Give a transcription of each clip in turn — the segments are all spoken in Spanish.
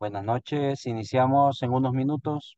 Buenas noches, iniciamos en unos minutos.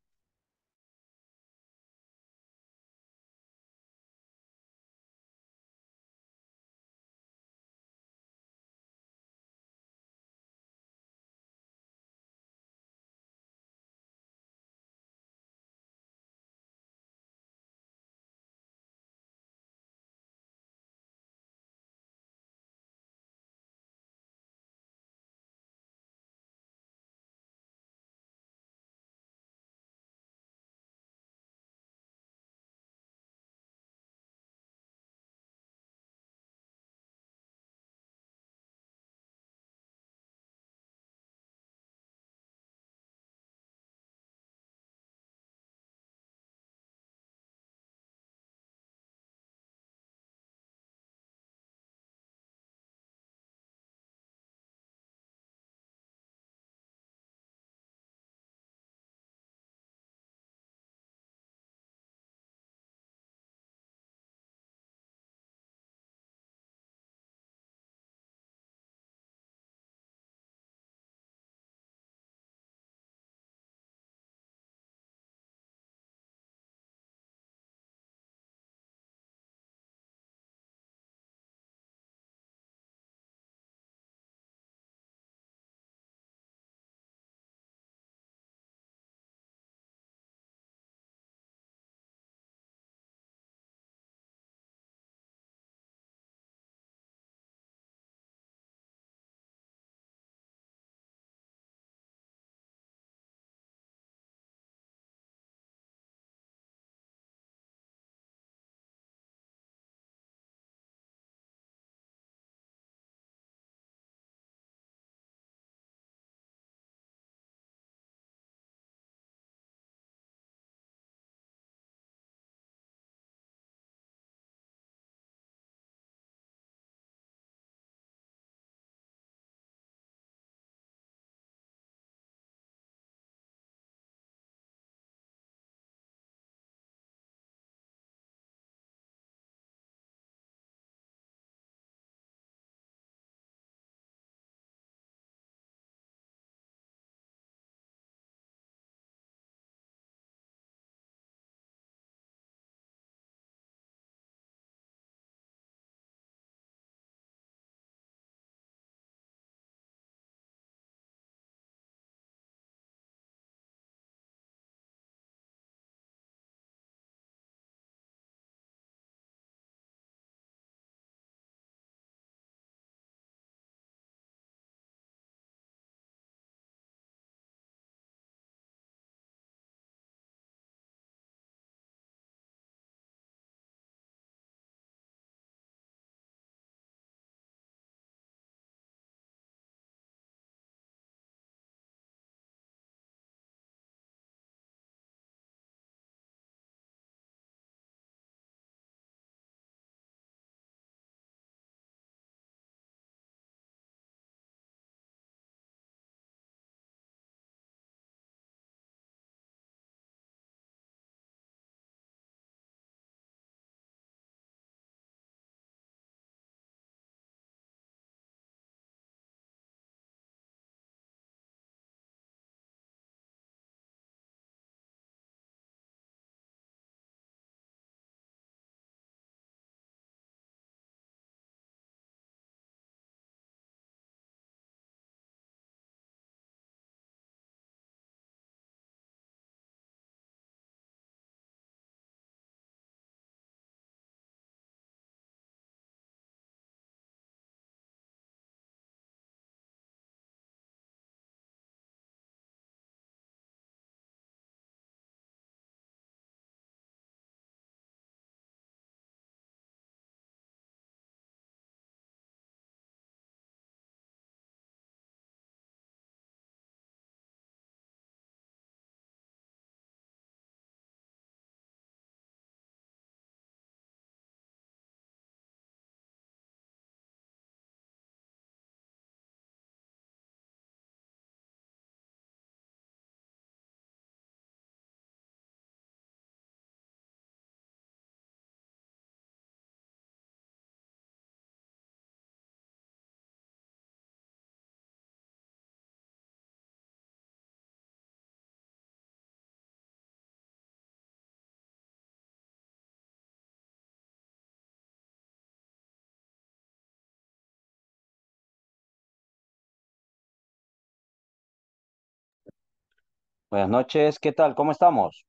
Buenas noches, ¿qué tal? ¿Cómo estamos?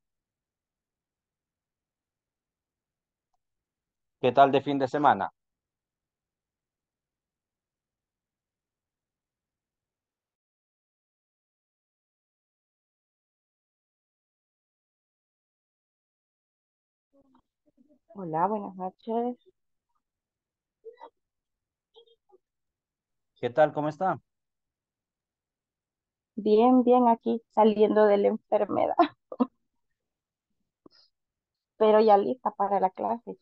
¿Qué tal de fin de semana? Hola, buenas noches. ¿Qué tal? ¿Cómo está? Bien, bien aquí saliendo de la enfermedad, pero ya lista para la clase.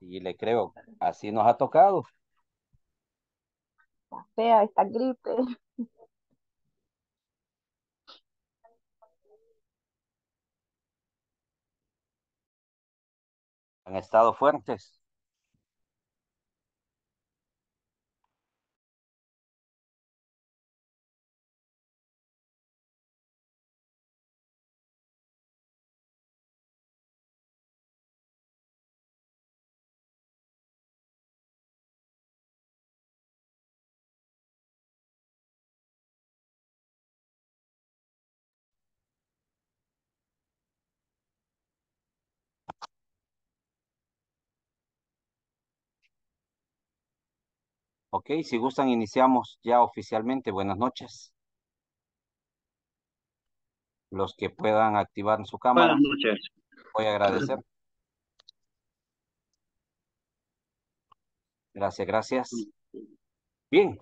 Y le creo, así nos ha tocado. Está fea esta gripe. Han estado fuertes. Ok, si gustan, iniciamos ya oficialmente. Buenas noches. Los que puedan activar su Buenas cámara, noches. voy a agradecer. Gracias, gracias. Bien,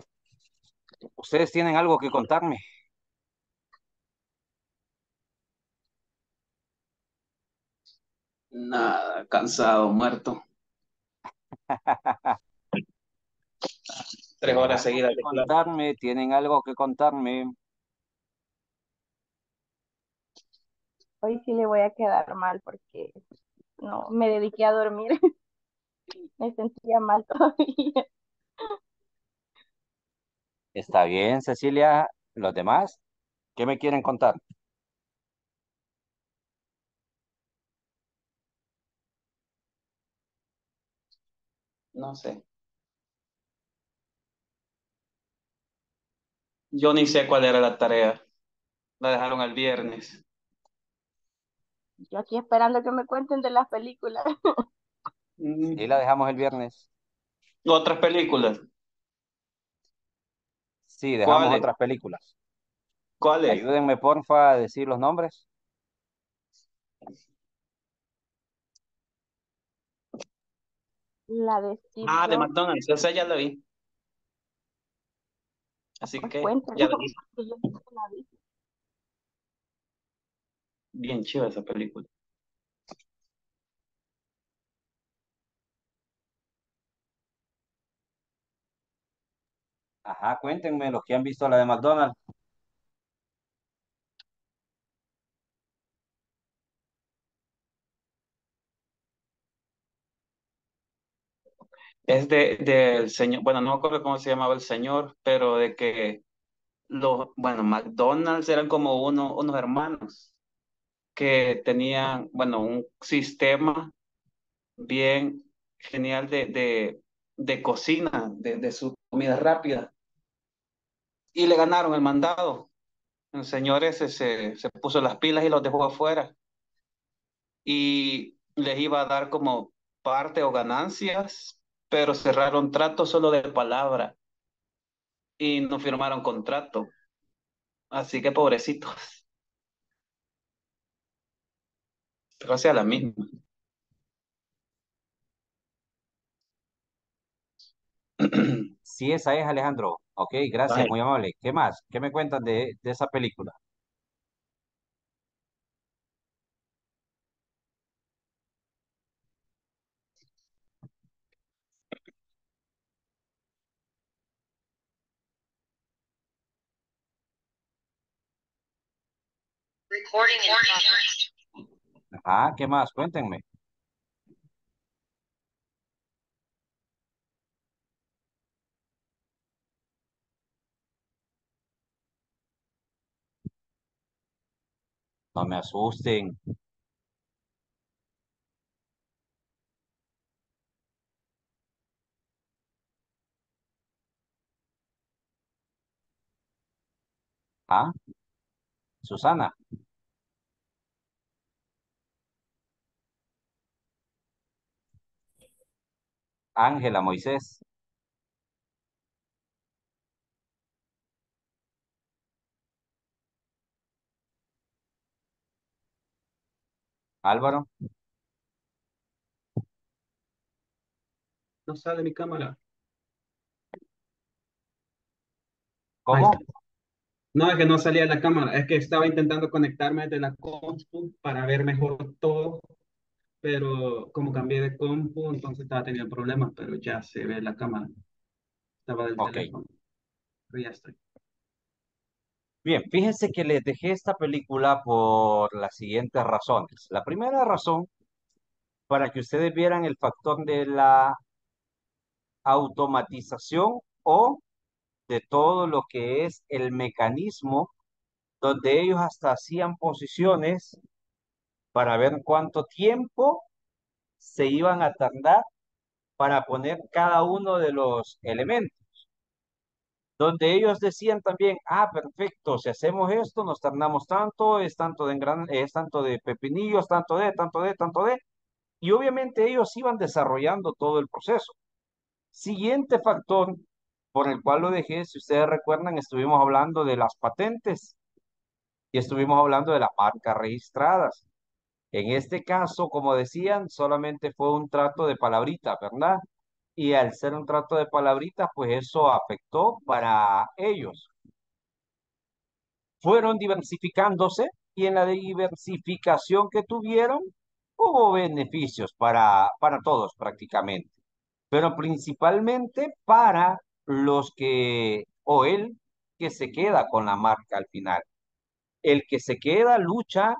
¿ustedes tienen algo que contarme? Nada, cansado, muerto. Tres ¿Tienen horas algo seguidas que contarme? ¿Tienen algo que contarme? Hoy sí le voy a quedar mal porque no me dediqué a dormir. Me sentía mal todavía. Está bien, Cecilia. ¿Los demás? ¿Qué me quieren contar? No sé. Yo ni sé cuál era la tarea. La dejaron el viernes. Yo aquí esperando que me cuenten de las películas. Mm, Y la dejamos el viernes. Otras películas. Sí, dejamos ¿Cuáles? otras películas. ¿Cuáles? Ayúdenme, porfa, a decir los nombres. La de Steve Ah, de Jobs, McDonald's. Esa ya la vi. Así pues que cuéntenlo. ya la vi. porque yo no la vi. Bien chiva esa película. Ajá, cuéntenme los que han visto la de McDonald's. Es de, del señor, bueno, no me acuerdo cómo se llamaba el señor, pero de que los, bueno, McDonald's eran como uno, unos hermanos que tenían, bueno, un sistema bien genial de, de, de cocina, de, de su comida rápida. Y le ganaron el mandado. El señor ese se, se puso las pilas y los dejó afuera. Y les iba a dar como parte o ganancias, pero cerraron trato solo de palabra y no firmaron contrato. Así que pobrecitos. Pero hacía la misma. Sí, esa es, Alejandro. Ok, gracias, muy amable. ¿Qué más? ¿Qué me cuentan de, de esa película? Ajá, ¿qué más? Cuéntenme. No me asusten. Ah, Susana. Ángela, Moisés. Álvaro. No sale mi cámara. ¿Cómo? No, es que no salía la cámara, es que estaba intentando conectarme desde la compu para ver mejor todo, pero como cambié de compu, entonces estaba teniendo problemas, pero ya se ve la cámara. Estaba del Ok. teléfono. Pero ya estoy. Bien, fíjense que les dejé esta película por las siguientes razones. La primera razón, para que ustedes vieran el factor de la automatización o de todo lo que es el mecanismo donde ellos hasta hacían posiciones para ver cuánto tiempo se iban a tardar para poner cada uno de los elementos. Donde ellos decían también, ah, perfecto, si hacemos esto, nos tardamos tanto, es tanto de, engran es tanto de pepinillos, tanto de, tanto de, tanto de, y obviamente ellos iban desarrollando todo el proceso. Siguiente factor por el cual lo dejé, si ustedes recuerdan, estuvimos hablando de las patentes y estuvimos hablando de las marcas registradas. En este caso, como decían, solamente fue un trato de palabritas, ¿verdad? Y al ser un trato de palabritas, pues eso afectó para ellos. Fueron diversificándose y en la diversificación que tuvieron, hubo beneficios para, para todos prácticamente, pero principalmente para los que, o él, que se queda con la marca al final. El que se queda lucha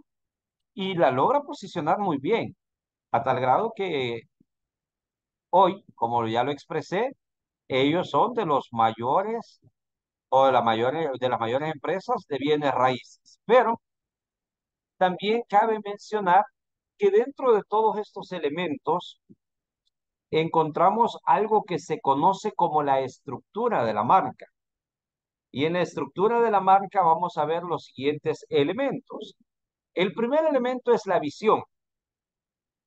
y la logra posicionar muy bien, a tal grado que hoy, como ya lo expresé, ellos son de los mayores o de, la mayores, de las mayores empresas de bienes raíces. Pero también cabe mencionar que dentro de todos estos elementos encontramos algo que se conoce como la estructura de la marca. Y en la estructura de la marca vamos a ver los siguientes elementos. El primer elemento es la visión.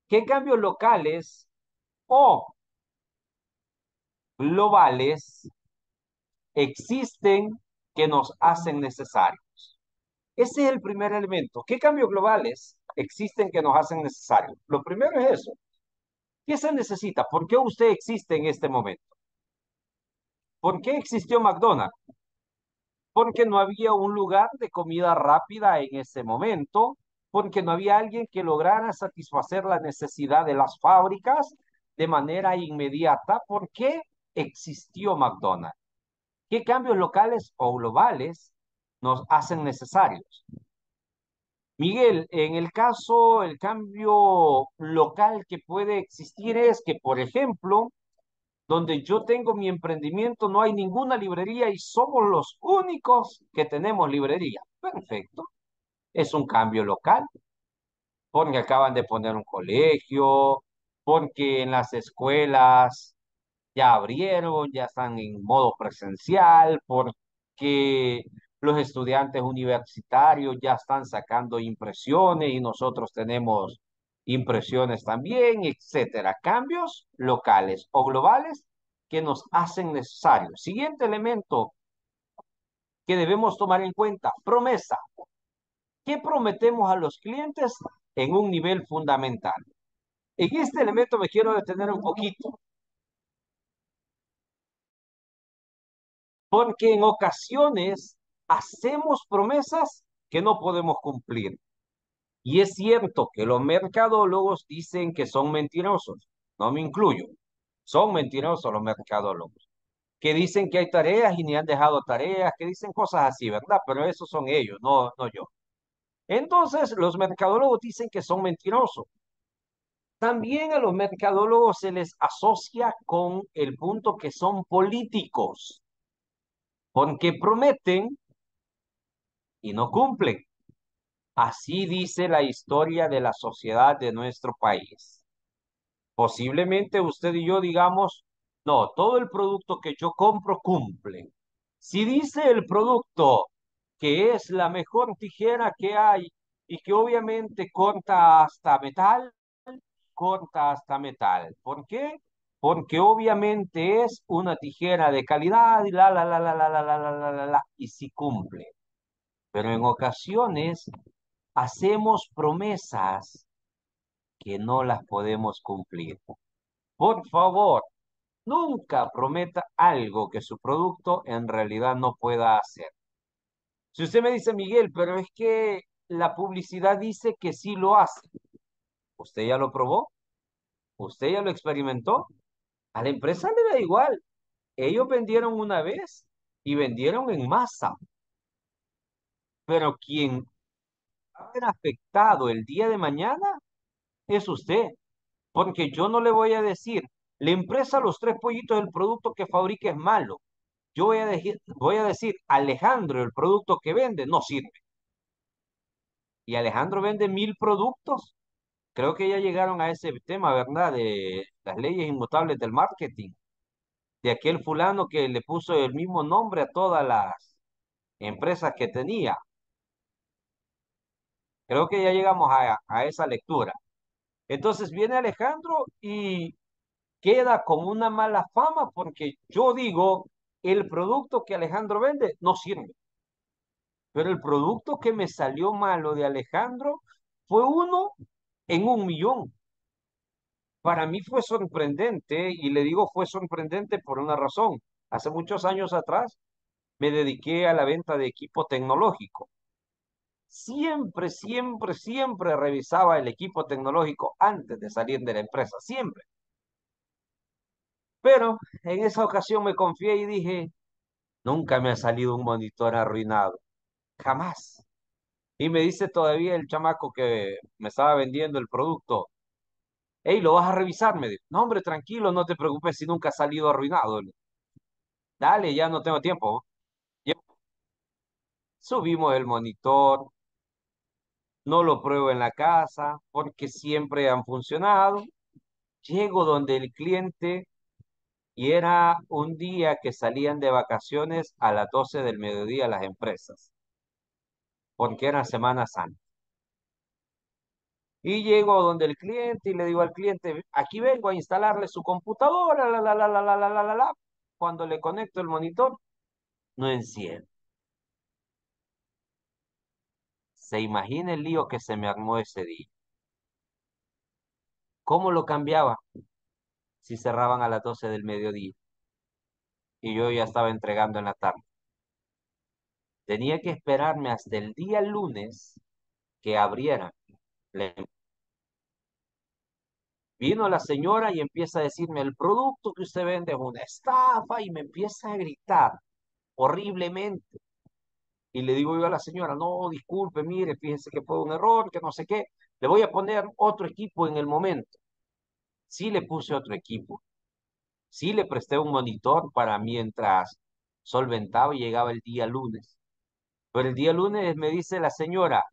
¿Qué cambios locales o globales existen que nos hacen necesarios? Ese es el primer elemento. ¿Qué cambios globales existen que nos hacen necesarios? Lo primero es eso. ¿Qué se necesita? ¿Por qué usted existe en este momento? ¿Por qué existió McDonald's? Porque no había un lugar de comida rápida en ese momento, porque no había alguien que lograra satisfacer la necesidad de las fábricas de manera inmediata. ¿Por qué existió McDonald's? ¿Qué cambios locales o globales nos hacen necesarios? Miguel, en el caso, el cambio local que puede existir es que, por ejemplo, donde yo tengo mi emprendimiento no hay ninguna librería y somos los únicos que tenemos librería. Perfecto. Es un cambio local, porque acaban de poner un colegio, porque en las escuelas ya abrieron, ya están en modo presencial, porque los estudiantes universitarios ya están sacando impresiones y nosotros tenemos impresiones también, etcétera. Cambios locales o globales que nos hacen necesarios. Siguiente elemento que debemos tomar en cuenta, promesa. ¿Qué prometemos a los clientes en un nivel fundamental? En este elemento me quiero detener un poquito. Porque en ocasiones hacemos promesas que no podemos cumplir. Y es cierto que los mercadólogos dicen que son mentirosos. No me incluyo. Son mentirosos los mercadólogos. Que dicen que hay tareas y ni han dejado tareas, que dicen cosas así, ¿verdad? Pero esos son ellos, no, no yo. Entonces, los mercadólogos dicen que son mentirosos. También a los mercadólogos se les asocia con el punto que son políticos, porque prometen y no cumplen. Así dice la historia de la sociedad de nuestro país. Posiblemente usted y yo digamos, no, todo el producto que yo compro cumple. Si dice el producto que es la mejor tijera que hay y que obviamente corta hasta metal, corta hasta metal. ¿Por qué? porque obviamente es una tijera de calidad y la, la, la, la, la, la, la, la, la, la, y sí cumple. Pero en ocasiones hacemos promesas que no las podemos cumplir. Por favor, nunca prometa algo que su producto en realidad no pueda hacer. Si usted me dice, Miguel, pero es que la publicidad dice que sí lo hace. ¿Usted ya lo probó? ¿Usted ya lo experimentó? A la empresa le da igual. Ellos vendieron una vez y vendieron en masa. Pero quien va a ser afectado el día de mañana es usted. Porque yo no le voy a decir, la empresa Los Tres Pollitos, el producto que fabrica es malo. Yo voy a, decir, voy a decir, Alejandro, el producto que vende no sirve. Y Alejandro vende mil productos. Creo que ya llegaron a ese tema, ¿verdad? De las leyes inmutables del marketing. De aquel fulano que le puso el mismo nombre a todas las empresas que tenía. Creo que ya llegamos a, a esa lectura. Entonces viene Alejandro y queda con una mala fama porque yo digo, el producto que Alejandro vende no sirve. Pero el producto que me salió malo de Alejandro fue uno en un millón. Para mí fue sorprendente y le digo fue sorprendente por una razón. Hace muchos años atrás me dediqué a la venta de equipo tecnológico. Siempre, siempre, siempre revisaba el equipo tecnológico antes de salir de la empresa, siempre. Pero en esa ocasión me confié y dije, nunca me ha salido un monitor arruinado, jamás. Y me dice todavía el chamaco que me estaba vendiendo el producto, hey, ¿lo vas a revisar? Me dijo, no hombre, tranquilo, no te preocupes si nunca ha salido arruinado. Dale, ya no tengo tiempo. Subimos el monitor, no lo pruebo en la casa porque siempre han funcionado. Llego donde el cliente y era un día que salían de vacaciones a las 12 del mediodía las empresas, porque era Semana Santa. Y llego donde el cliente y le digo al cliente, aquí vengo a instalarle su computadora, la, la, la, la, la, la, la, la. Cuando le conecto el monitor, no enciende. Se imagina el lío que se me armó ese día. ¿Cómo lo cambiaba? Si cerraban a las 12 del mediodía y yo ya estaba entregando en la tarde. Tenía que esperarme hasta el día lunes que abrieran. Vino la señora y empieza a decirme, el producto que usted vende es una estafa y me empieza a gritar horriblemente. Y le digo yo a la señora, no, disculpe, mire, fíjese que fue un error, que no sé qué. Le voy a poner otro equipo en el momento. Sí le puse otro equipo. Sí le presté un monitor para mientras solventaba y llegaba el día lunes. Pero el día lunes me dice la señora,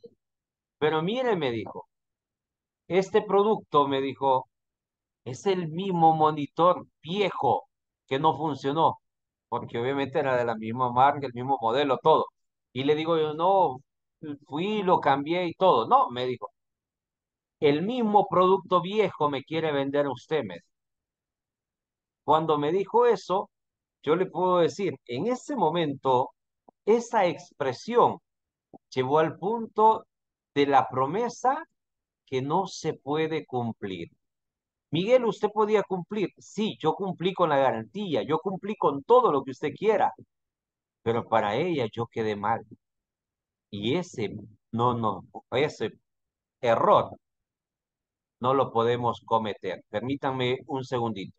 pero mire, me dijo, este producto, me dijo, es el mismo monitor viejo que no funcionó, porque obviamente era de la misma marca, el mismo modelo, todo. Y le digo yo, no, fui, lo cambié y todo. No, me dijo, el mismo producto viejo me quiere vender usted, me Cuando me dijo eso, yo le puedo decir, en ese momento, esa expresión llevó al punto de la promesa que no se puede cumplir. Miguel, ¿usted podía cumplir? Sí, yo cumplí con la garantía, yo cumplí con todo lo que usted quiera, pero para ella yo quedé mal. Y ese, no, no, ese error no lo podemos cometer. Permítanme un segundito.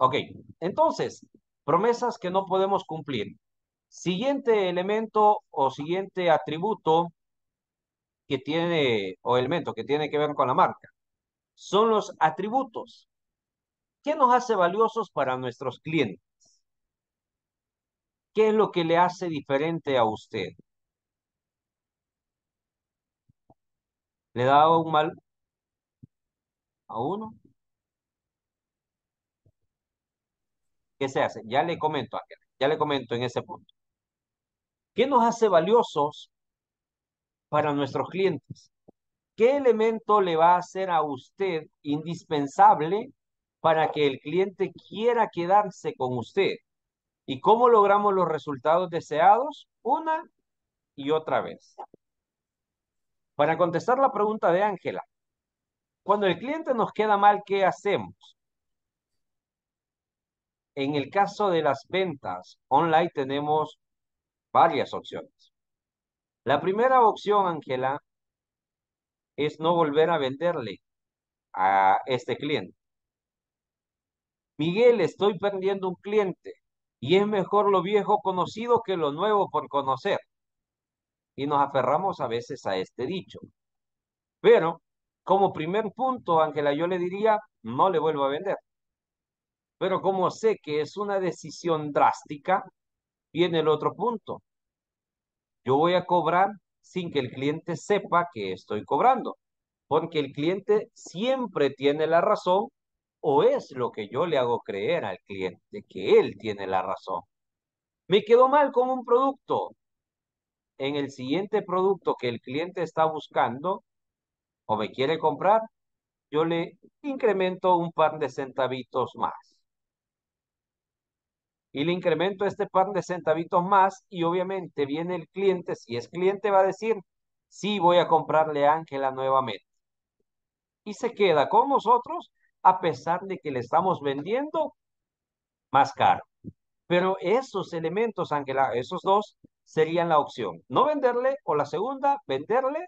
Ok, entonces, promesas que no podemos cumplir. Siguiente elemento o siguiente atributo que tiene, o elemento que tiene que ver con la marca, son los atributos. ¿Qué nos hace valiosos para nuestros clientes? ¿Qué es lo que le hace diferente a usted? ¿Le da un mal a uno? ¿Qué se hace? Ya le comento, Ángel, ya le comento en ese punto. ¿Qué nos hace valiosos para nuestros clientes? ¿Qué elemento le va a hacer a usted indispensable para que el cliente quiera quedarse con usted? ¿Y cómo logramos los resultados deseados? Una y otra vez. Para contestar la pregunta de Ángela, cuando el cliente nos queda mal, ¿qué hacemos? En el caso de las ventas online tenemos varias opciones. La primera opción, Ángela, es no volver a venderle a este cliente. Miguel, estoy perdiendo un cliente y es mejor lo viejo conocido que lo nuevo por conocer. Y nos aferramos a veces a este dicho. Pero, como primer punto, Ángela, yo le diría, no le vuelvo a vender. Pero como sé que es una decisión drástica, viene el otro punto. Yo voy a cobrar sin que el cliente sepa que estoy cobrando, porque el cliente siempre tiene la razón o es lo que yo le hago creer al cliente, que él tiene la razón. Me quedó mal con un producto. En el siguiente producto que el cliente está buscando o me quiere comprar, yo le incremento un par de centavitos más. Y le incremento este par de centavitos más y obviamente viene el cliente, si es cliente va a decir, sí voy a comprarle a Ángela nuevamente. Y se queda con nosotros a pesar de que le estamos vendiendo más caro. Pero esos elementos, Ángela, esos dos serían la opción. No venderle o la segunda, venderle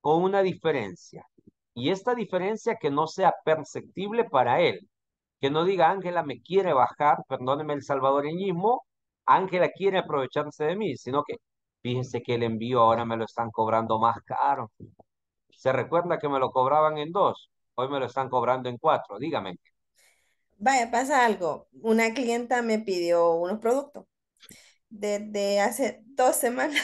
con una diferencia. Y esta diferencia que no sea perceptible para él. Que no diga, Ángela me quiere bajar, perdóneme el salvadoreñismo, Ángela quiere aprovecharse de mí, sino que fíjense que el envío ahora me lo están cobrando más caro. ¿Se recuerda que me lo cobraban en dos? Hoy me lo están cobrando en cuatro. Dígame. Vaya, pasa algo. Una clienta me pidió unos productos desde hace dos semanas.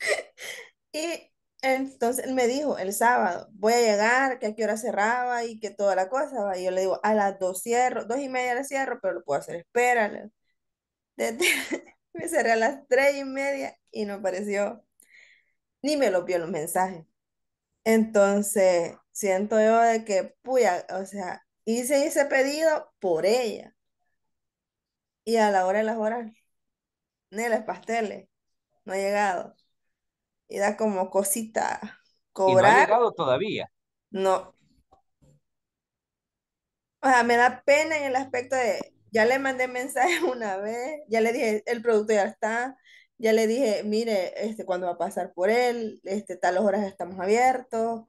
y entonces él me dijo el sábado, voy a llegar, que a qué hora cerraba y que toda la cosa. Y yo le digo, a las dos cierro, dos y media le cierro, pero lo puedo hacer, espérale. Me cerré a las tres y media y no apareció, ni me lo vio los mensajes. Entonces, siento yo de que, puya, o sea, hice ese pedido por ella. Y a la hora de las horas, ni los pasteles, no ha llegado. Y da como cosita Y no ha llegado todavía. No. O sea, me da pena en el aspecto de, ya le mandé mensaje una vez, ya le dije, el producto ya está, ya le dije, mire, este, cuando va a pasar por él, este, tal horas estamos abiertos.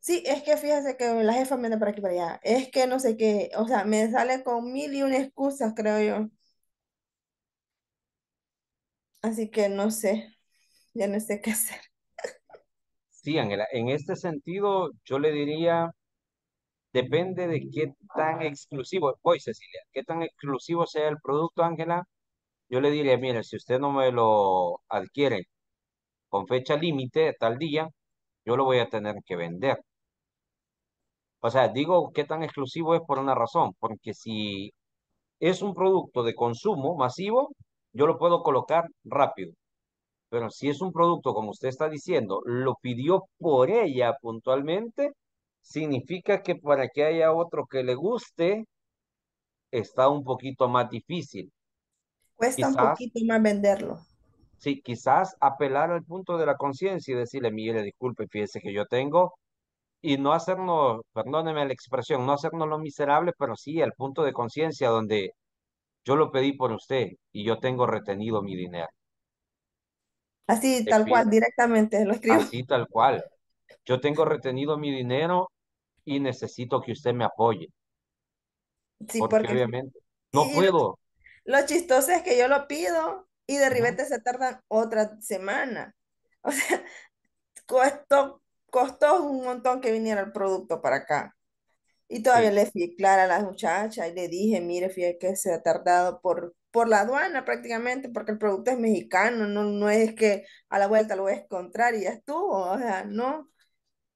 Sí, es que fíjese que la jefa me anda por aquí para allá. Es que no sé qué, o sea, me sale con mil y una excusas, creo yo. Así que no sé, ya no sé qué hacer. Sí, Ángela, en este sentido yo le diría, depende de qué tan exclusivo, voy Cecilia, qué tan exclusivo sea el producto, Ángela, yo le diría, mire, si usted no me lo adquiere con fecha límite, tal día, yo lo voy a tener que vender. O sea, digo qué tan exclusivo es por una razón, porque si es un producto de consumo masivo, yo lo puedo colocar rápido. Pero si es un producto, como usted está diciendo, lo pidió por ella puntualmente, significa que para que haya otro que le guste, está un poquito más difícil. Cuesta un poquito más venderlo. Sí, quizás apelar al punto de la conciencia y decirle, mire, disculpe, fíjese que yo tengo, y no hacernos, perdóneme la expresión, no hacernos lo miserable, pero sí al punto de conciencia donde yo lo pedí por usted y yo tengo retenido mi dinero. Así, tal cual, directamente lo escribo. Así, tal cual. Yo tengo retenido mi dinero y necesito que usted me apoye. Sí, porque, obviamente no puedo. Lo, chistoso es que yo lo pido y de repente se tardan otra semana. O sea, costó, costó un montón que viniera el producto para acá. Y todavía le fui clara a la muchacha y le dije, mire, fíjate que se ha tardado por por la aduana prácticamente, porque el producto es mexicano, no, no es que a la vuelta lo voy a encontrar y ya estuvo, o sea, no.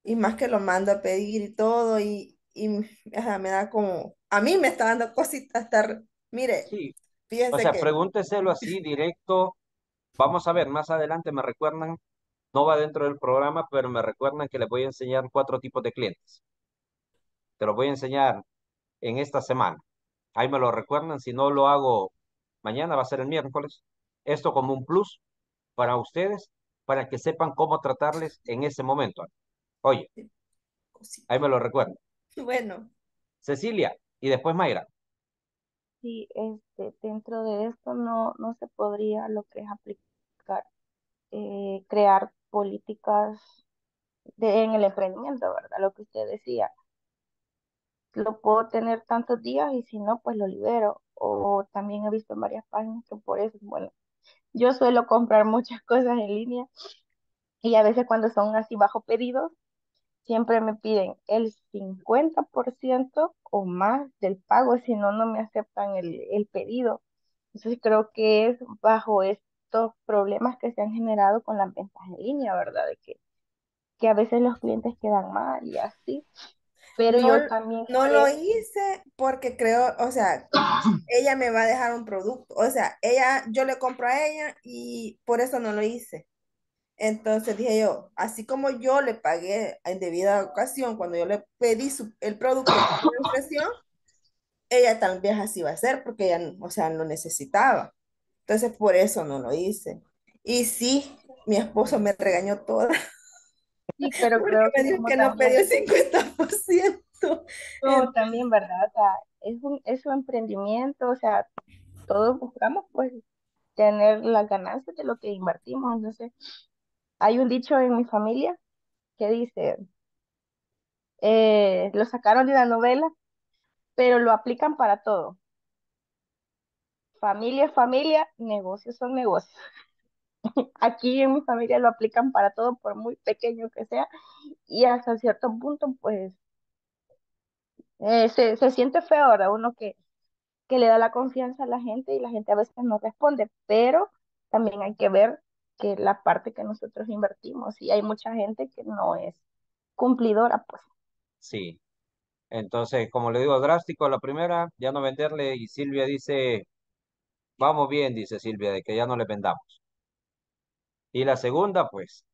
Y más que lo mando a pedir y todo, y, y me da como, a mí me está dando cositas estar, mire, Sí, fíjese o sea, que, pregúnteselo así directo. Vamos a ver, más adelante me recuerdan, no va dentro del programa, pero me recuerdan que les voy a enseñar cuatro tipos de clientes. Te los voy a enseñar en esta semana. Ahí me lo recuerdan, si no lo hago mañana, va a ser el miércoles. Esto como un plus para ustedes, para que sepan cómo tratarles en ese momento. Oye, ahí me lo recuerdan. bueno, Cecilia y después Mayra. Sí, este, dentro de esto no, no se podría lo que es aplicar, eh, crear políticas de, en el emprendimiento, ¿verdad? Lo que usted decía. Lo puedo tener tantos días y si no, pues lo libero. O también he visto en varias páginas que por eso, bueno, yo suelo comprar muchas cosas en línea y a veces cuando son así bajo pedidos, siempre me piden el 50% o más del pago, si no, no me aceptan el, el pedido. Entonces creo que es bajo estos problemas que se han generado con las ventas en línea, ¿verdad? De que, que a veces los clientes quedan mal y así. Pero no, yo también no lo creo, hice porque creo, o sea, ella me va a dejar un producto, o sea, ella, yo le compro a ella y por eso no lo hice. Entonces dije yo, así como yo le pagué en debida ocasión cuando yo le pedí su- el producto me ofreció, ella también así va a ser porque ella, o sea, lo necesitaba. Entonces por eso no lo hice. Y sí, mi esposo me regañó toda sí, pero porque creo me que dijo que no también, el 50%. como también, ¿verdad? O sea, es un, es un emprendimiento, o sea, todos buscamos pues tener las ganancias de lo que invertimos. Entonces, hay un dicho en mi familia que dice, eh, lo sacaron de una novela, pero lo aplican para todo. Familia es familia, negocios son negocios. Aquí en mi familia lo aplican para todo, por muy pequeño que sea, y hasta cierto punto, pues, eh, se, se siente feo, ¿verdad? Uno que, que le da la confianza a la gente y la gente a veces no responde, pero también hay que ver que la parte que nosotros invertimos, y hay mucha gente que no es cumplidora, pues. Sí. Entonces, como le digo, drástico la primera, ya no venderle y Silvia dice, vamos bien, dice Silvia, de que ya no le vendamos. Y la segunda, pues,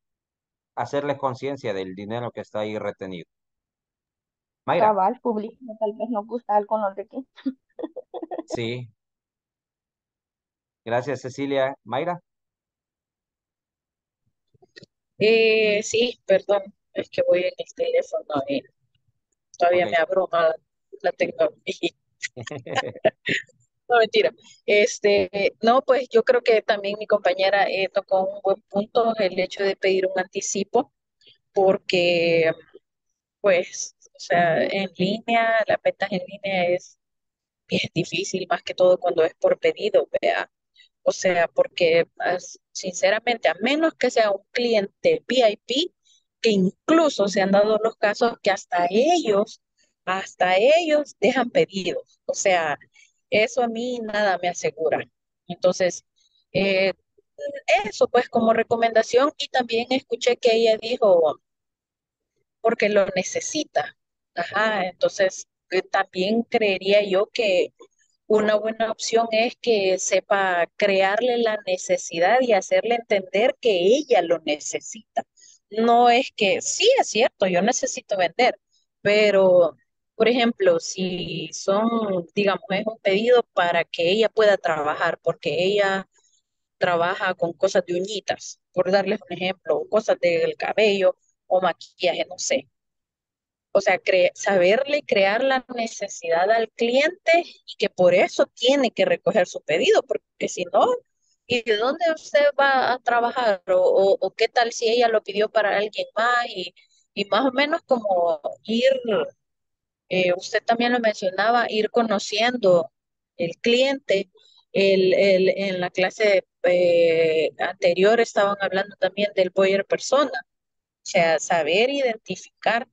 hacerles conciencia del dinero que está ahí retenido. Mayra, Cabal, público, tal vez nos gusta algo no de aquí. sí, gracias Cecilia. Mayra, Eh, sí, perdón, es que voy en el teléfono y todavía ok. me abruma la tecnología. No, mentira. Este, no, pues yo creo que también mi compañera eh, tocó un buen punto, el hecho de pedir un anticipo, porque, pues, o sea, en línea, las ventas en línea es, difícil, más que todo cuando es por pedido, vea. O sea, porque sinceramente, a menos que sea un cliente VIP, que incluso se han dado los casos que hasta ellos, hasta ellos dejan pedidos. O sea, eso a mí nada me asegura. Entonces, eh, eso pues como recomendación y también escuché que ella dijo, porque lo necesita. Ajá, entonces eh, también creería yo que una buena opción es que sepa crearle la necesidad y hacerle entender que ella lo necesita. No es que, sí, es cierto, yo necesito vender, pero, por ejemplo, si son, digamos, es un pedido para que ella pueda trabajar, porque ella trabaja con cosas de uñitas, por darles un ejemplo, cosas del cabello o maquillaje, no sé. O sea, cre- saberle crear la necesidad al cliente y que por eso tiene que recoger su pedido, porque si no, ¿y de dónde usted va a trabajar? O, o- o qué tal si ella lo pidió para alguien más? Y, y más o menos como ir, eh, usted también lo mencionaba, ir conociendo el cliente. El, el- en la clase eh, anterior estaban hablando también del buyer persona, o sea, saber identificar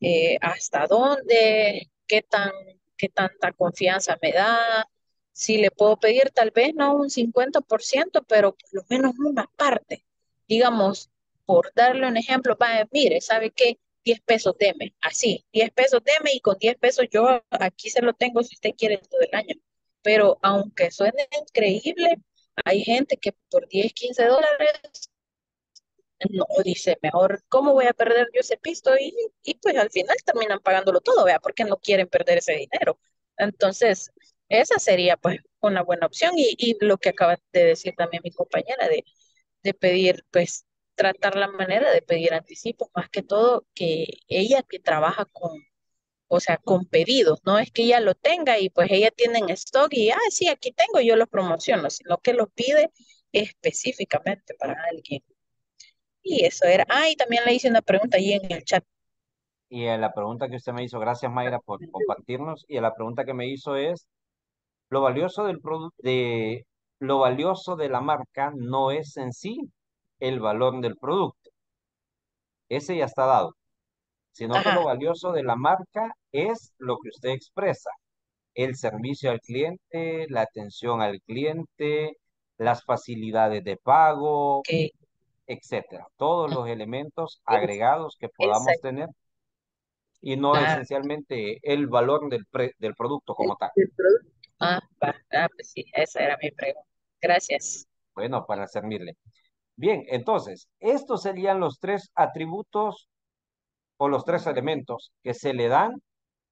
eh, hasta dónde, qué tan, qué tanta confianza me da, si le puedo pedir tal vez no un 50%, pero por lo menos una parte. Digamos, por darle un ejemplo, mire, ¿sabe qué? 10 pesos deme, así, 10 pesos deme y con 10 pesos yo aquí se lo tengo si usted quiere todo el año. Pero aunque suene increíble, hay gente que por 10, 15 dólares no dice, mejor, ¿cómo voy a perder yo ese pisto? Y, y pues al final terminan pagándolo todo, vea, porque no quieren perder ese dinero. Entonces, esa sería pues una buena opción y, y lo que acaba de decir también mi compañera de, de pedir, pues tratar la manera de pedir anticipos, más que todo que ella que trabaja con, o sea, con pedidos, no es que ella lo tenga y pues ella tiene en stock y, ah, sí, aquí tengo, yo los promociono, sino que lo pide específicamente para alguien. Y eso era. Ah, y también le hice una pregunta ahí en el chat. Y la pregunta que usted me hizo, gracias Mayra por compartirnos, y la pregunta que me hizo es, lo valioso del de lo valioso de la marca no es en sí el valor del producto. Ese ya está dado. Sino que lo valioso de la marca es lo que usted expresa. El servicio al cliente, la atención al cliente, las facilidades de pago, etcétera. Todos los elementos agregados que podamos tener y no esencialmente el valor del, del producto como tal. Ah, ah, pues sí, esa era mi pregunta. Gracias. Bueno, para servirle. Bien, entonces, estos serían los tres atributos o los tres elementos que se le dan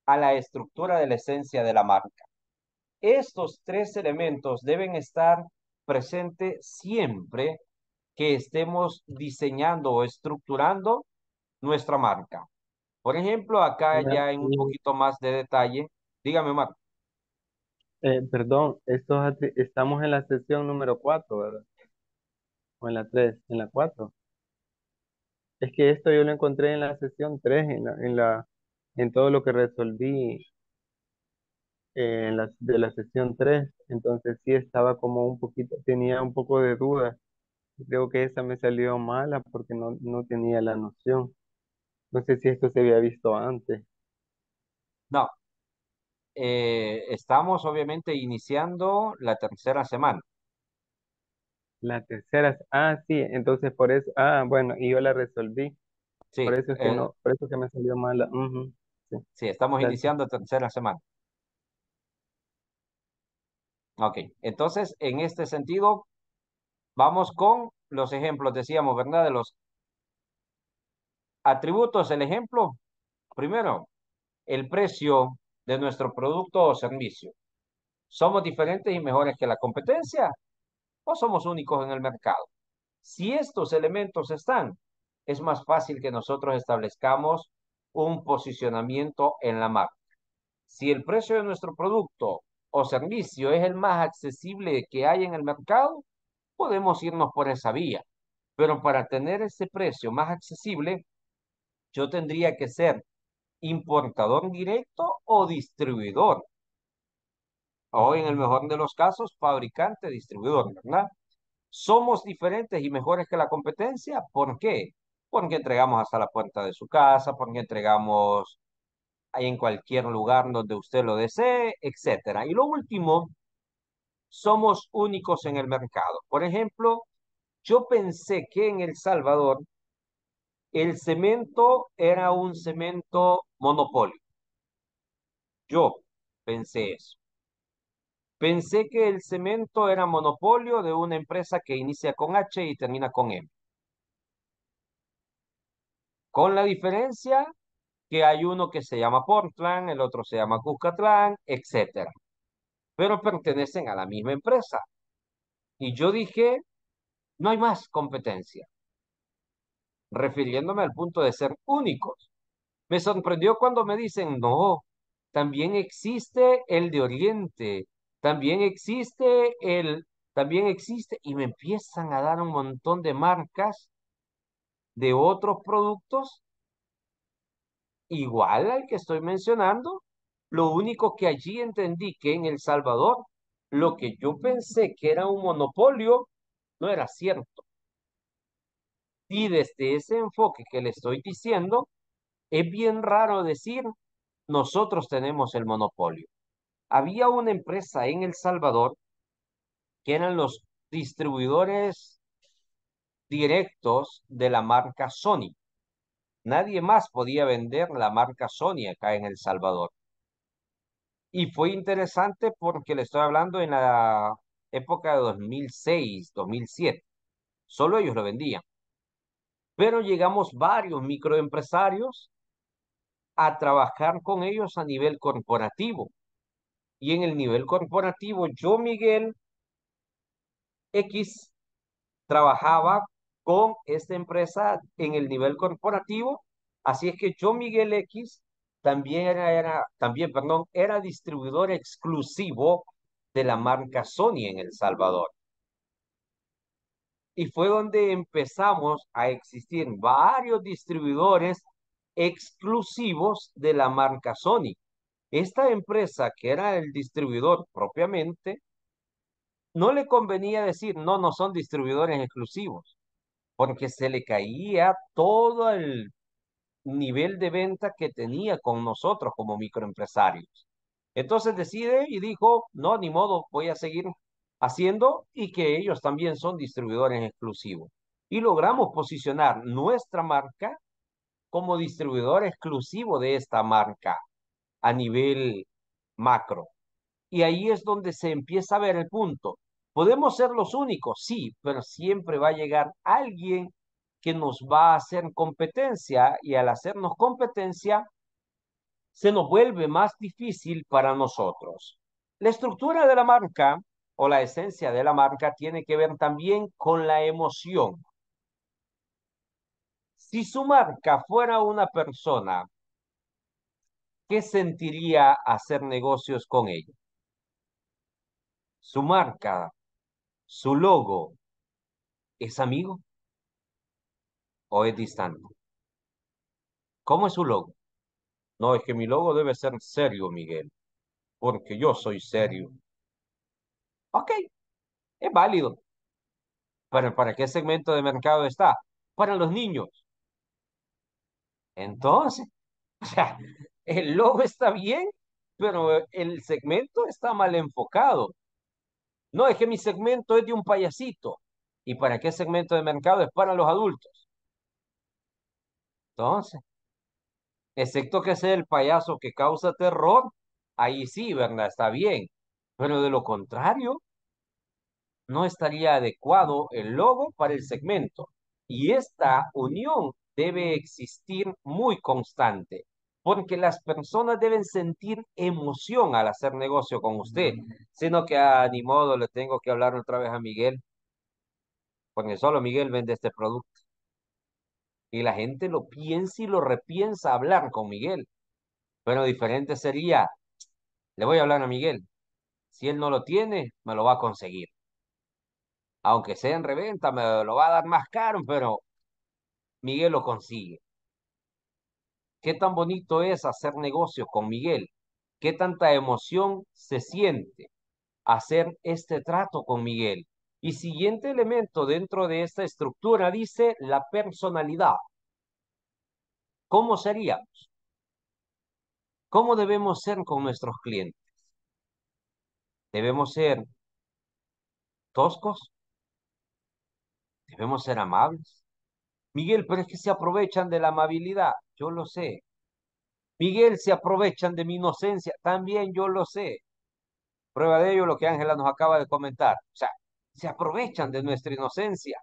a la estructura de la esencia de la marca. Estos tres elementos deben estar presentes siempre que estemos diseñando o estructurando nuestra marca. Por ejemplo, acá ya en un poquito más de detalle, dígame, Marco. Eh, perdón, estos, estamos en la sesión número 4, ¿verdad? En la 3, en la 4. Es que esto yo lo encontré en la sesión 3, en, la, en, la, en todo lo que resolví eh, en la, de la sesión 3. Entonces sí estaba como un poquito, tenía un poco de duda. Creo que esa me salió mala porque no, no tenía la noción. No sé si esto se había visto antes. No, eh, estamos obviamente iniciando la tercera semana. La tercera, ah, sí, entonces por eso, ah, bueno, y yo la resolví. Sí, Por eso es que eh, no, por eso que me salió mala. sí, sí, estamos iniciando tercera semana. Ok, entonces en este sentido, vamos con los ejemplos, decíamos, ¿verdad? De los atributos, el ejemplo, primero, el precio de nuestro producto o servicio. ¿Somos diferentes y mejores que la competencia o somos únicos en el mercado? Si estos elementos están, es más fácil que nosotros establezcamos un posicionamiento en la marca. Si el precio de nuestro producto o servicio es el más accesible que hay en el mercado, podemos irnos por esa vía. Pero para tener ese precio más accesible, yo tendría que ser importador directo o distribuidor. O en el mejor de los casos, fabricante, distribuidor, ¿verdad? Somos diferentes y mejores que la competencia. ¿Por qué? Porque entregamos hasta la puerta de su casa, porque entregamos ahí en cualquier lugar donde usted lo desee, etcétera. Y lo último, somos únicos en el mercado. Por ejemplo, yo pensé que en El Salvador el cemento era un cemento monopolio. Yo pensé eso. Pensé que el cemento era monopolio de una empresa que inicia con H y termina con M. Con la diferencia que hay uno que se llama Portland, el otro se llama Cuscatlán, etcétera. Pero pertenecen a la misma empresa. Y yo dije, no hay más competencia. Refiriéndome al punto de ser únicos. Me sorprendió cuando me dicen, no, también existe el de Oriente, también existe el, también existe, y me empiezan a dar un montón de marcas de otros productos igual al que estoy mencionando. Lo único que allí entendí que en El Salvador, lo que yo pensé que era un monopolio, no era cierto. Y desde ese enfoque que le estoy diciendo, es bien raro decir, nosotros tenemos el monopolio. Había una empresa en El Salvador que eran los distribuidores directos de la marca Sony. Nadie más podía vender la marca Sony acá en El Salvador. Y fue interesante porque le estoy hablando en la época de 2006, 2007. Solo ellos lo vendían. Pero llegamos varios microempresarios a trabajar con ellos a nivel corporativo. Y en el nivel corporativo, yo, Miguel X, trabajaba con esta empresa en el nivel corporativo. Así es que yo, Miguel X, también era, también, perdón, era distribuidor exclusivo de la marca Sony en El Salvador. Y fue donde empezamos a existir varios distribuidores exclusivos de la marca Sony. Esta empresa, que era el distribuidor propiamente, no le convenía decir, no, no son distribuidores exclusivos, porque se le caía todo el nivel de venta que tenía con nosotros como microempresarios. Entonces decide y dijo, no, ni modo, voy a seguir haciendo y que ellos también son distribuidores exclusivos. Y logramos posicionar nuestra marca como distribuidor exclusivo de esta marca a nivel macro. Y ahí es donde se empieza a ver el punto. Podemos ser los únicos, sí, pero siempre va a llegar alguien que nos va a hacer competencia y al hacernos competencia se nos vuelve más difícil para nosotros. La estructura de la marca o la esencia de la marca tiene que ver también con la emoción. Si su marca fuera una persona, ¿qué sentiría hacer negocios con ella? Su marca, su logo, ¿es amigo o es distante? ¿Cómo es su logo? No, es que mi logo debe ser serio, Miguel, porque yo soy serio. Ok, es válido. ¿Para, para qué segmento de mercado está? Para los niños. Entonces, o sea, el logo está bien, pero el segmento está mal enfocado. No, es que mi segmento es de un payasito. ¿Y para qué segmento de mercado es para los adultos? Entonces, excepto que sea el payaso que causa terror, ahí sí, ¿verdad? Está bien. Pero de lo contrario, no estaría adecuado el logo para el segmento. Y esta unión debe existir muy constante, porque las personas deben sentir emoción al hacer negocio con usted, sino que a ah, ni modo le tengo que hablar otra vez a Miguel, porque solo Miguel vende este producto. Y la gente lo piensa y lo repiensa hablar con Miguel. Pero diferente sería, le voy a hablar a Miguel. Si él no lo tiene, me lo va a conseguir. Aunque sea en reventa, me lo va a dar más caro, pero Miguel lo consigue. ¿Qué tan bonito es hacer negocio con Miguel? ¿Qué tanta emoción se siente hacer este trato con Miguel? Y siguiente elemento dentro de esta estructura dice la personalidad. ¿Cómo seríamos? ¿Cómo debemos ser con nuestros clientes? ¿Debemos ser toscos? ¿Debemos ser amables? Miguel, pero es que se aprovechan de la amabilidad. Yo lo sé. Miguel, se aprovechan de mi inocencia. También yo lo sé. Prueba de ello lo que Ángela nos acaba de comentar. O sea, se aprovechan de nuestra inocencia,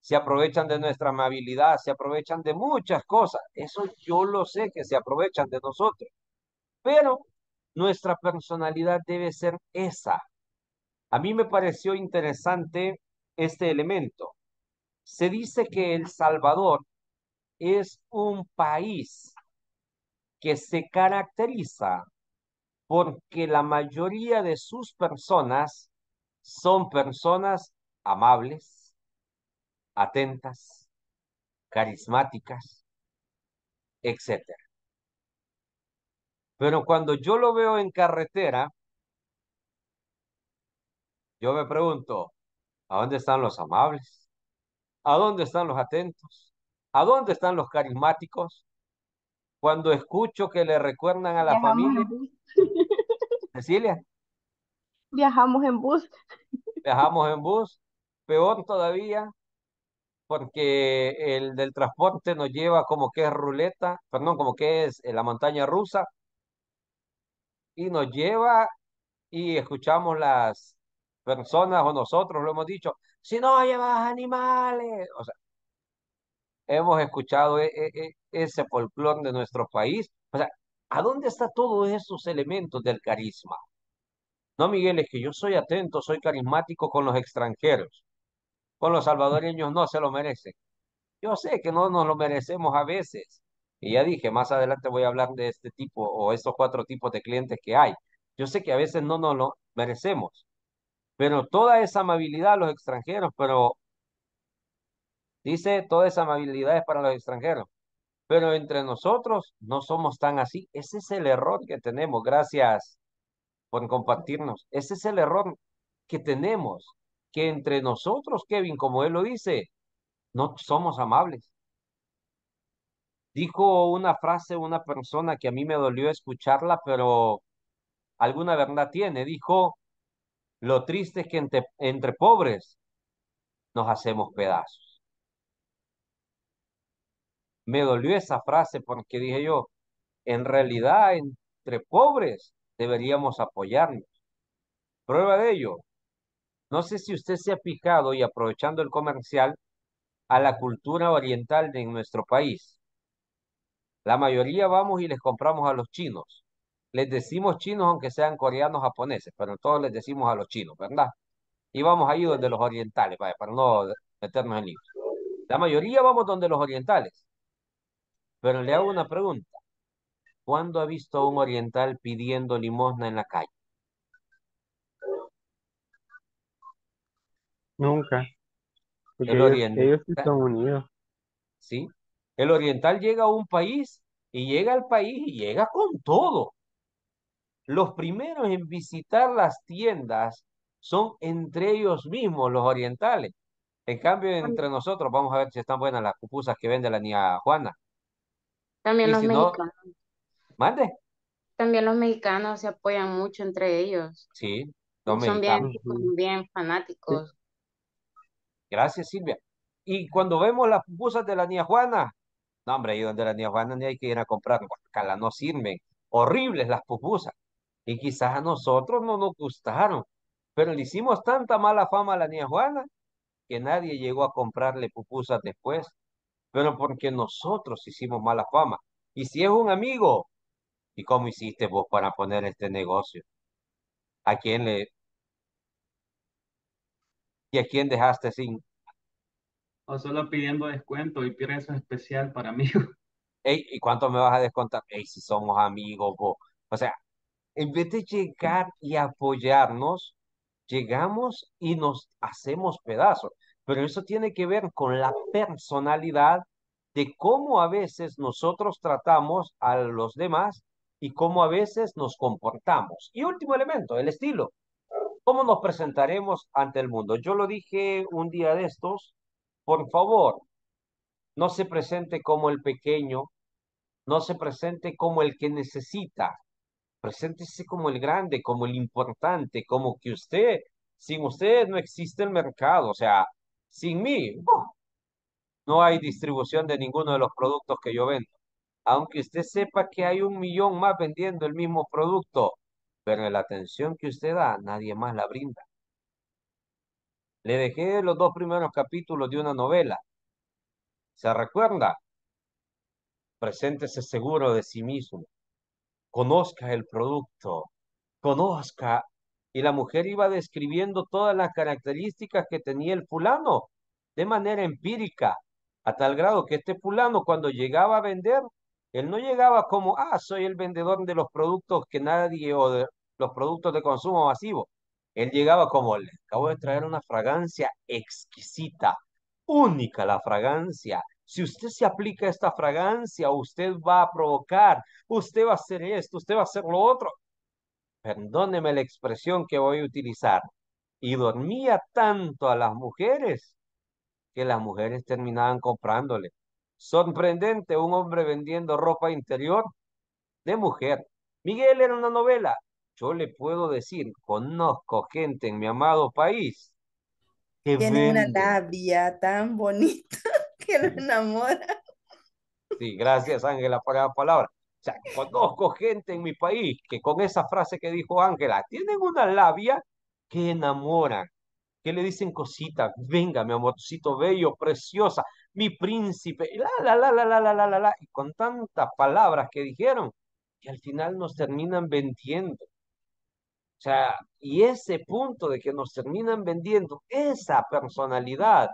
se aprovechan de nuestra amabilidad, se aprovechan de muchas cosas. Eso yo lo sé que se aprovechan de nosotros. Pero nuestra personalidad debe ser esa. A mí me pareció interesante este elemento. Se dice que El Salvador es un país que se caracteriza porque la mayoría de sus personas son personas amables, atentas, carismáticas, etc. Pero cuando yo lo veo en carretera, yo me pregunto, ¿a dónde están los amables? ¿A dónde están los atentos? ¿A dónde están los carismáticos? Cuando escucho que le recuerdan a la familia, Cecilia, Viajamos en bus. viajamos en bus, peor todavía, porque el del transporte nos lleva como que es ruleta, perdón, como que es eh, la montaña rusa, y nos lleva y escuchamos las personas o nosotros lo hemos dicho, si no llevas animales, o sea, hemos escuchado e- e- e- ese folclore de nuestro país, o sea, ¿a dónde están todos esos elementos del carisma? No, Miguel, es que yo soy atento, soy carismático con los extranjeros, con los salvadoreños no se lo merecen. Yo sé que no nos lo merecemos a veces. Y ya dije, más adelante voy a hablar de este tipo o estos cuatro tipos de clientes que hay. Yo sé que a veces no nos lo merecemos, pero toda esa amabilidad a los extranjeros, pero dice, toda esa amabilidad es para los extranjeros, pero entre nosotros no somos tan así. Ese es el error que tenemos. Gracias por compartirnos. Ese es el error que tenemos, que entre nosotros, Kevin, como él lo dice, no somos amables. Dijo una frase una persona que a mí me dolió escucharla, pero alguna verdad tiene. Dijo, lo triste es que entre, pobres nos hacemos pedazos. Me dolió esa frase porque dije yo, en realidad entre pobres deberíamos apoyarnos. Prueba de ello, no sé si usted se ha fijado y aprovechando el comercial a la cultura oriental de nuestro país. La mayoría vamos y les compramos a los chinos. Les decimos chinos aunque sean coreanos, japoneses, pero todos les decimos a los chinos, ¿verdad? Y vamos ahí donde los orientales, vaya, para no meternos en líos. La mayoría vamos donde los orientales. Pero le hago una pregunta. ¿Cuándo ha visto a un oriental pidiendo limosna en la calle? Nunca. Porque El ellos, oriental, ellos sí son unidos. ¿sí? El oriental llega a un país y llega al país y llega con todo. Los primeros en visitar las tiendas son entre ellos mismos, los orientales. En cambio, entre nosotros, vamos a ver si están buenas las pupusas que vende la niña Juana. También Y los si no, mexicanos, mande. también los mexicanos se apoyan mucho entre ellos. Sí, los Son bien, mexicanos. Ujú. bien fanáticos. Gracias, Silvia. Y cuando vemos las pupusas de la niña Juana, no, hombre, ahí donde la niña Juana ni hay que ir a comprar, guacala, no sirven. Horribles las pupusas. Y quizás a nosotros no nos gustaron, pero le hicimos tanta mala fama a la niña Juana que nadie llegó a comprarle pupusas después, pero porque nosotros hicimos mala fama. Y si es un amigo, ¿y cómo hiciste vos para poner este negocio? ¿A quién le, y a quién dejaste sin? O solo pidiendo descuento y precio especial para mí. Ey, ¿y cuánto me vas a descontar? Ey, si somos amigos, vos. O sea, en vez de llegar y apoyarnos, llegamos y nos hacemos pedazos. Pero eso tiene que ver con la personalidad de cómo a veces nosotros tratamos a los demás y cómo a veces nos comportamos. Y último elemento, el estilo. ¿Cómo nos presentaremos ante el mundo? Yo lo dije un día de estos, por favor, no se presente como el pequeño, no se presente como el que necesita, preséntese como el grande, como el importante, como que usted, sin usted no existe el mercado, o sea, sin mí, no hay distribución de ninguno de los productos que yo vendo. Aunque usted sepa que hay un millón más vendiendo el mismo producto, pero la atención que usted da, nadie más la brinda. Le dejé los dos primeros capítulos de una novela. ¿Se recuerda? Preséntese seguro de sí mismo. Conozca el producto. Conozca. Y la mujer iba describiendo todas las características que tenía el fulano de manera empírica, a tal grado que este fulano cuando llegaba a vender, él no llegaba como, ah, soy el vendedor de los productos que nadie o de los productos de consumo masivo. Él llegaba como, le acabo de traer una fragancia exquisita, única la fragancia. Si usted se aplica esta fragancia, usted va a provocar, usted va a hacer esto, usted va a hacer lo otro. Perdóneme la expresión que voy a utilizar. Y dormía tanto a las mujeres que las mujeres terminaban comprándole. Sorprendente, un hombre vendiendo ropa interior de mujer. Miguel era una novela. yo le puedo decir, conozco gente en mi amado país que Tiene una labia tan bonita que lo enamora. Sí, gracias Ángela por la palabra. O sea, conozco gente en mi país que con esa frase que dijo Ángela, tienen una labia que enamoran, que le dicen cositas, venga, mi amorcito bello, preciosa, mi príncipe, la, la, la, la, la, la, la, la, la, y con tantas palabras que dijeron, que al final nos terminan vendiendo. O sea, y ese punto de que nos terminan vendiendo, esa personalidad,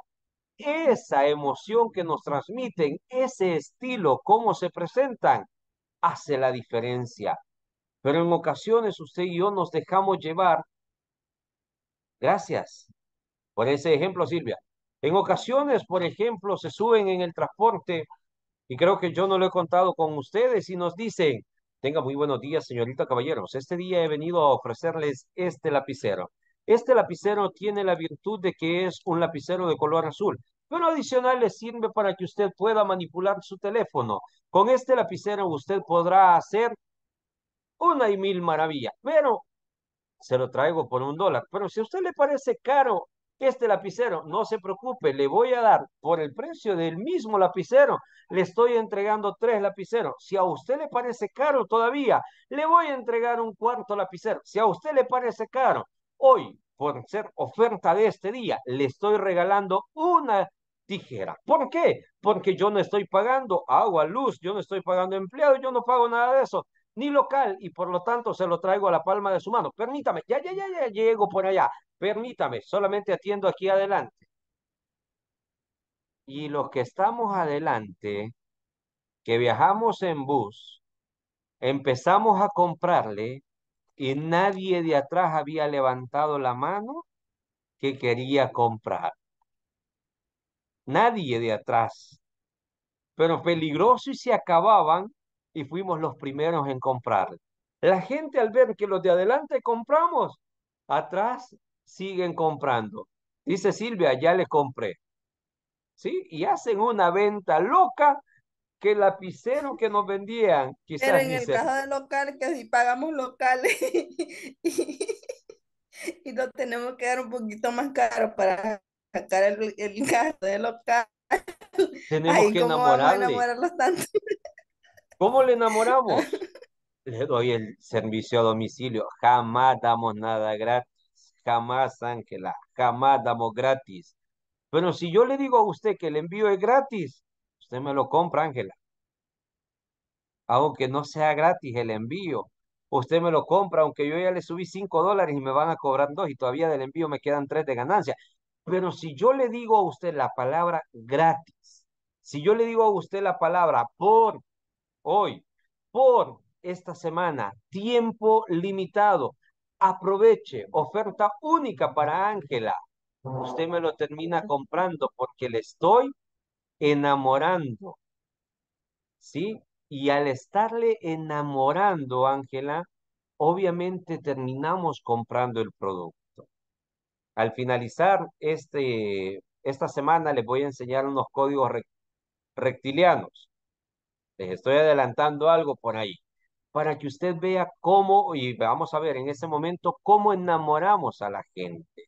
esa emoción que nos transmiten, ese estilo, cómo se presentan, hace la diferencia. Pero en ocasiones usted y yo nos dejamos llevar. Gracias por ese ejemplo, Silvia. En ocasiones, por ejemplo, se suben en el transporte y creo que yo no lo he contado con ustedes y nos dicen, tenga muy buenos días, señorita caballeros. Este día he venido a ofrecerles este lapicero. Este lapicero tiene la virtud de que es un lapicero de color azul, pero adicional le sirve para que usted pueda manipular su teléfono. Con este lapicero usted podrá hacer una y mil maravillas, pero se lo traigo por un dólar. Pero si a usted le parece caro este lapicero, no se preocupe, le voy a dar por el precio del mismo lapicero, le estoy entregando tres lapiceros. Si a usted le parece caro todavía, le voy a entregar un cuarto lapicero. Si a usted le parece caro, hoy, por ser oferta de este día, le estoy regalando una tijera. ¿Por qué? Porque yo no estoy pagando agua, luz, yo no estoy pagando empleado, yo no pago nada de eso ni local y por lo tanto se lo traigo a la palma de su mano. Permítame, ya, ya, ya, ya llego por allá. Permítame, solamente atiendo aquí adelante. Y los que estamos adelante, que viajamos en bus, empezamos a comprarle y nadie de atrás había levantado la mano que quería comprar. Nadie de atrás. Pero peligroso y se acababan y fuimos los primeros en comprar. La gente al ver que los de adelante compramos, atrás siguen comprando. Dice Silvia, ya le compré. ¿Sí? Y hacen una venta loca que el lapicero que nos vendían, quizás Pero en el caso de local, que si pagamos locales y, y lo tenemos que dar un poquito más caro para sacar el, el gasto de local, tenemos que enamorarle. tanto. ¿Cómo le enamoramos? Le doy el servicio a domicilio. Jamás damos nada gratis. Jamás, Ángela. Jamás damos gratis. Pero si yo le digo a usted que el envío es gratis, usted me lo compra, Ángela. Aunque no sea gratis el envío. Usted me lo compra, aunque yo ya le subí cinco dólares y me van a cobrar dos y todavía del envío me quedan tres de ganancia. Pero si yo le digo a usted la palabra gratis, si yo le digo a usted la palabra por hoy, por esta semana, tiempo limitado, aproveche, oferta única para Ángela. Usted me lo termina comprando porque le estoy enamorando. ¿Sí? Y al estarle enamorando, Ángela, obviamente terminamos comprando el producto. Al finalizar este, esta semana les voy a enseñar unos códigos rec- reptilianos. Les estoy adelantando algo por ahí para que usted vea cómo, y vamos a ver en ese momento, cómo enamoramos a la gente,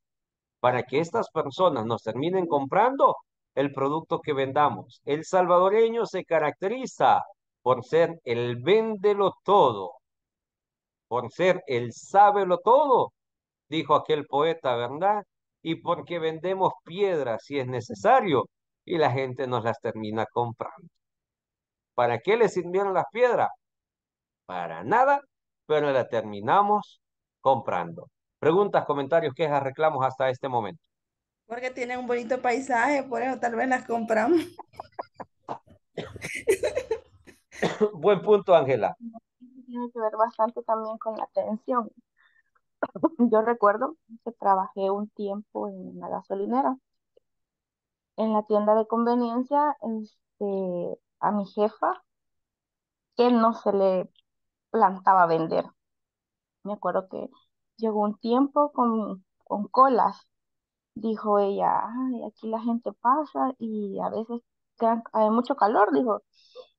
para que estas personas nos terminen comprando el producto que vendamos. El salvadoreño se caracteriza por ser el véndelo todo, por ser el sábelo todo, dijo aquel poeta, ¿verdad? Y porque vendemos piedras si es necesario y la gente nos las termina comprando. ¿Para qué le sirvieron las piedras? Para nada, pero la terminamos comprando. Preguntas, comentarios, quejas, reclamos hasta este momento. Porque tienen un bonito paisaje, por eso tal vez las compramos. Buen punto, Ángela. Tiene que ver bastante también con la atención. Yo recuerdo que trabajé un tiempo en la gasolinera. En la tienda de conveniencia, este, a mi jefa, que no se le plantaba vender. Me acuerdo que llegó un tiempo con, con colas. Dijo ella, "Ay, aquí la gente pasa y a veces hay mucho calor, dijo,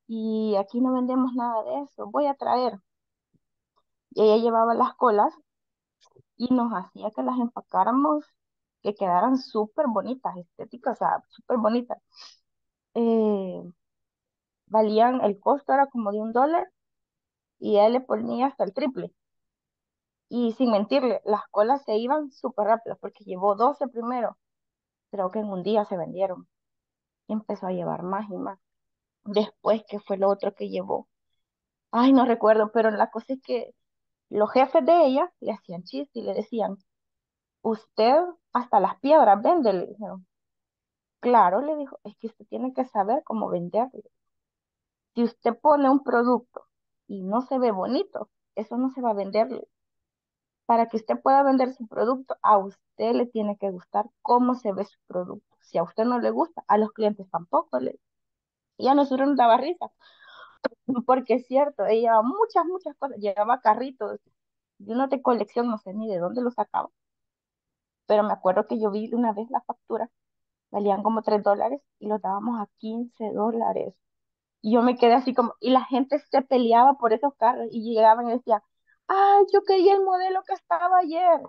y aquí no vendemos nada de eso. Voy a traer. Y ella llevaba las colas y nos hacía que las empacáramos, que quedaran súper bonitas, estéticas, o sea, súper bonitas. Eh, valían, el costo era como de un dólar y él le ponía hasta el triple. Y sin mentirle, las colas se iban súper rápido porque llevó 12 primero. Creo que en un día se vendieron. Y empezó a llevar más y más. Después, que fue lo otro que llevó? Ay, no recuerdo, pero la cosa es que los jefes de ella le hacían chistes y le decían, usted hasta las piedras vende, le dijeron. Claro, le dijo, es que usted tiene que saber cómo venderle. Si usted pone un producto y no se ve bonito, eso no se va a venderle. Para que usted pueda vender su producto, a usted le tiene que gustar cómo se ve su producto. Si a usted no le gusta, a los clientes tampoco le. Y a nosotros nos daba risa, porque es cierto, ella llevaba muchas, muchas cosas, llevaba carritos de unos de colección, no sé ni de dónde los sacaba, pero me acuerdo que yo vi una vez la factura, valían como 3 dólares y los dábamos a 15 dólares. Y yo me quedé así como, y la gente se peleaba por esos carros y llegaban y decían, ay, yo quería el modelo que estaba ayer,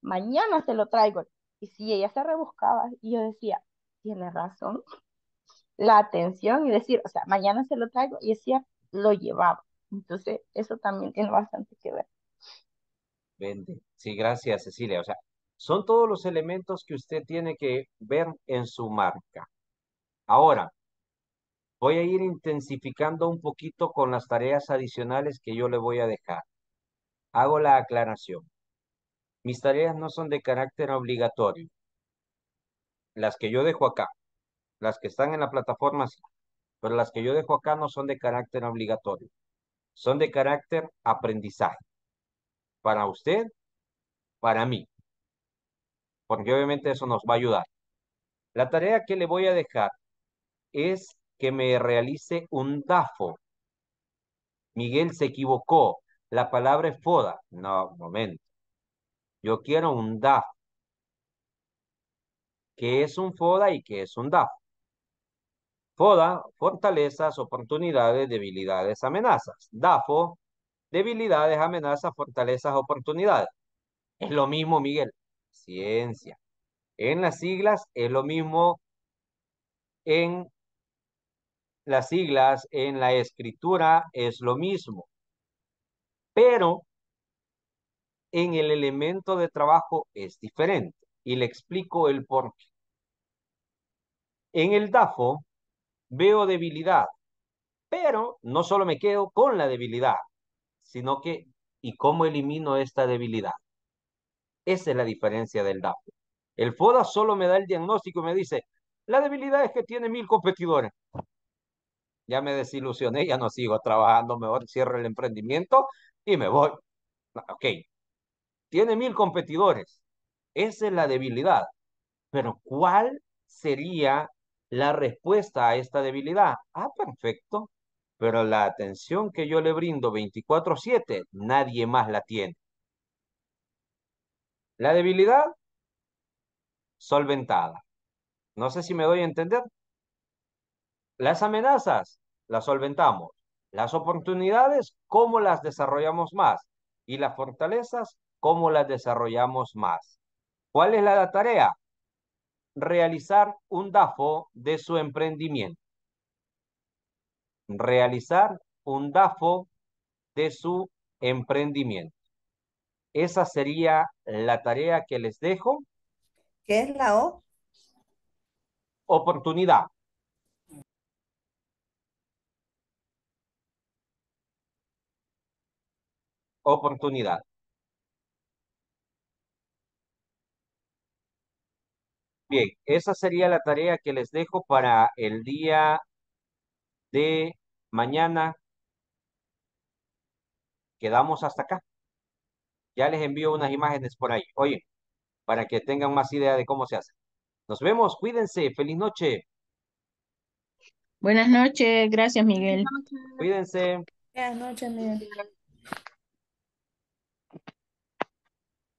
mañana se lo traigo. Y si ella se rebuscaba y yo decía, tiene razón, la atención y decir, o sea, mañana se lo traigo y decía, lo llevaba. Entonces, eso también tiene bastante que ver. Vende. Sí, gracias, Cecilia. O sea, son todos los elementos que usted tiene que ver en su marca. Ahora, voy a ir intensificando un poquito con las tareas adicionales que yo le voy a dejar. Hago la aclaración. Mis tareas no son de carácter obligatorio. Las que yo dejo acá, las que están en la plataforma, sí, pero las que yo dejo acá no son de carácter obligatorio. Son de carácter aprendizaje. Para usted, para mí. Porque obviamente eso nos va a ayudar. La tarea que le voy a dejar es que me realice un DAFO. Miguel se equivocó. La palabra es FODA. No, momento. Yo quiero un DAFO. ¿Qué es un FODA y qué es un DAFO? FODA, fortalezas, oportunidades, debilidades, amenazas. DAFO, debilidades, amenazas, fortalezas, oportunidades. Es lo mismo, Miguel. Ciencia. En las siglas es lo mismo en las siglas, en la escritura es lo mismo. Pero en el elemento de trabajo es diferente. Y le explico el por qué. En el DAFO veo debilidad, pero no solo me quedo con la debilidad, sino que, ¿y cómo elimino esta debilidad? Esa es la diferencia del DAFO. El FODA solo me da el diagnóstico y me dice, la debilidad es que tiene mil competidores. Ya me desilusioné, ya no sigo trabajando, mejor cierro el emprendimiento y me voy. Ok, tiene mil competidores. Esa es la debilidad. Pero ¿cuál sería la respuesta a esta debilidad? Ah, perfecto. Pero la atención que yo le brindo 24/7, nadie más la tiene. La debilidad, solventada. No sé si me doy a entender. Las amenazas, las solventamos. Las oportunidades, ¿cómo las desarrollamos más? Y las fortalezas, ¿cómo las desarrollamos más? ¿Cuál es la tarea? Realizar un DAFO de su emprendimiento. Realizar un DAFO de su emprendimiento. Esa sería la tarea que les dejo. ¿Qué es la O? Oportunidad. Oportunidad. Bien, esa sería la tarea que les dejo para el día de mañana. Quedamos hasta acá. Ya les envío unas imágenes por ahí. Oye, para que tengan más idea de cómo se hace. Nos vemos, cuídense, feliz noche. Buenas noches, gracias Miguel. Cuídense. Buenas noches, Miguel.